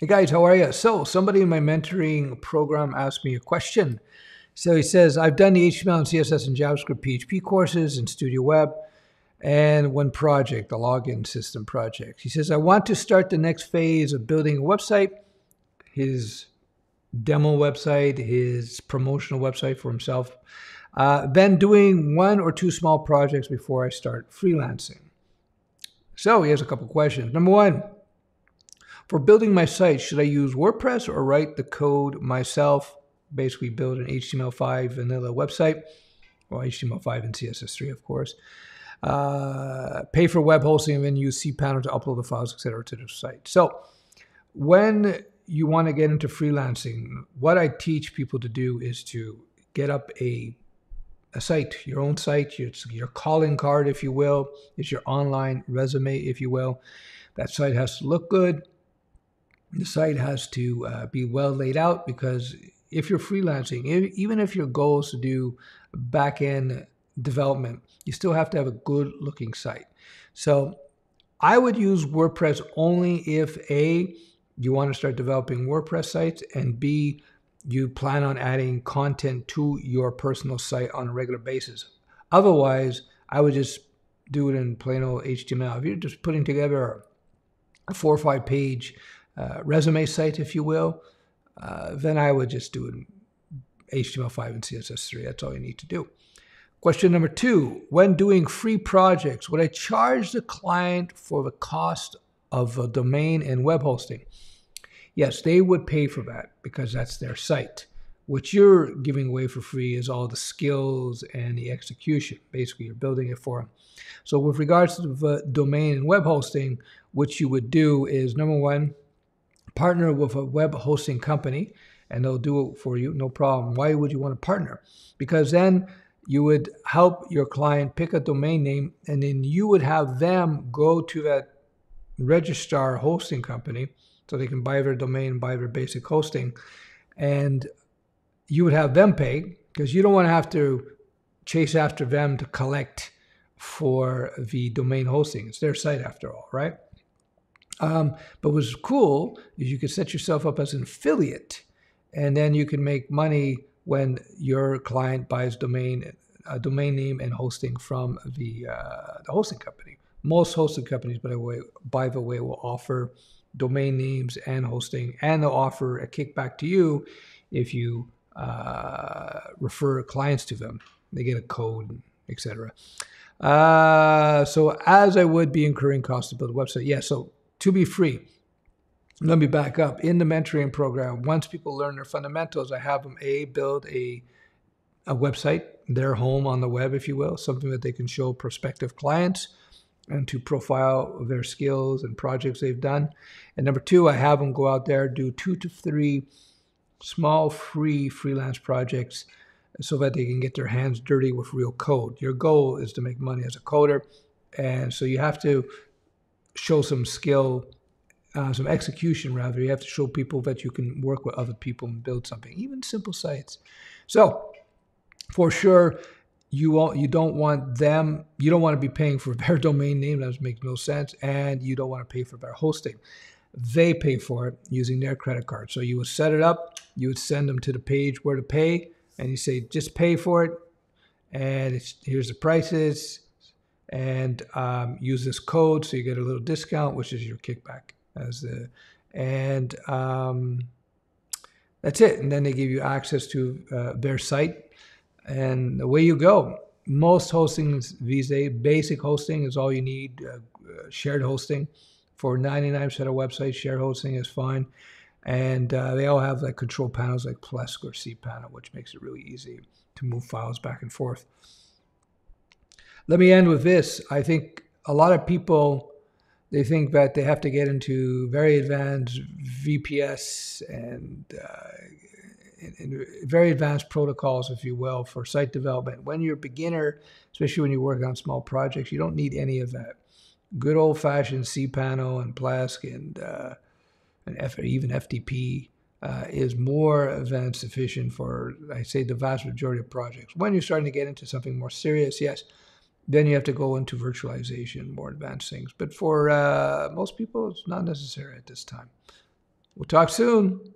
Hey guys, how are you? So, somebody in my mentoring program asked me a question. So he says, I've done the HTML and CSS and JavaScript PHP courses in Studio Web and one project, the login system project. He says, I want to start the next phase of building a website, his demo website, his promotional website for himself, uh, then doing one or two small projects before I start freelancing. So he has a couple questions. Number one, for building my site, should I use WordPress or write the code myself? Basically, build an HTML5 vanilla website, well, HTML5 and CSS3, of course. Uh, pay for web hosting and then use cPanel to upload the files, etc., to the site. So, when you want to get into freelancing, what I teach people to do is to get up a a site, your own site, your, your calling card, if you will. It's your online resume, if you will. That site has to look good the site has to uh, be well laid out because if you're freelancing, if, even if your goal is to do back end development, you still have to have a good looking site. So I would use WordPress only if A, you want to start developing WordPress sites, and B, you plan on adding content to your personal site on a regular basis. Otherwise, I would just do it in plain old HTML. If you're just putting together a four or five page uh, resume site, if you will, uh, then I would just do it HTML5 and CSS3. That's all you need to do. Question number two When doing free projects, would I charge the client for the cost of a domain and web hosting? Yes, they would pay for that because that's their site. What you're giving away for free is all the skills and the execution. Basically, you're building it for them. So, with regards to the domain and web hosting, what you would do is number one, partner with a web hosting company and they'll do it for you, no problem. Why would you want to partner? Because then you would help your client pick a domain name and then you would have them go to that registrar hosting company so they can buy their domain, buy their basic hosting, and you would have them pay because you don't want to have to chase after them to collect for the domain hosting. It's their site after all, right? Um, but what's cool is you could set yourself up as an affiliate, and then you can make money when your client buys domain a domain name and hosting from the uh, the hosting company. Most hosting companies, by the way, by the way, will offer domain names and hosting, and they'll offer a kickback to you if you uh, refer clients to them. They get a code, etc. Uh, so as I would be incurring costs to build a website, yeah. So to be free. Let me back up. In the mentoring program, once people learn their fundamentals, I have them a build a a website, their home on the web, if you will, something that they can show prospective clients and to profile their skills and projects they've done. And number two, I have them go out there do two to three small free freelance projects so that they can get their hands dirty with real code. Your goal is to make money as a coder. And so you have to show some skill, uh, some execution rather. You have to show people that you can work with other people and build something, even simple sites. So, for sure, you won't, you don't want them. You don't want to be paying for their domain name. That makes no sense, and you don't want to pay for their hosting. They pay for it using their credit card. So you would set it up. You would send them to the page where to pay, and you say just pay for it. And here's the prices and um, use this code so you get a little discount, which is your kickback as the and um, that's it. And then they give you access to uh, their site, and away you go. Most hostings these days, basic hosting is all you need. Uh, shared hosting for 99% of websites, shared hosting is fine. And uh, they all have like control panels like Plesk or cPanel, which makes it really easy to move files back and forth. Let me end with this. I think a lot of people they think that they have to get into very advanced VPS and, uh, very advanced protocols, if you will, for site development. When you're a beginner, especially when you work on small projects, you don't need any of that. Good old fashioned cPanel and Plesk and, uh, and F, even FTP uh, is more than sufficient for, I say, the vast majority of projects. When you're starting to get into something more serious, yes, then you have to go into virtualization, more advanced things. But for uh, most people, it's not necessary at this time. We'll talk soon.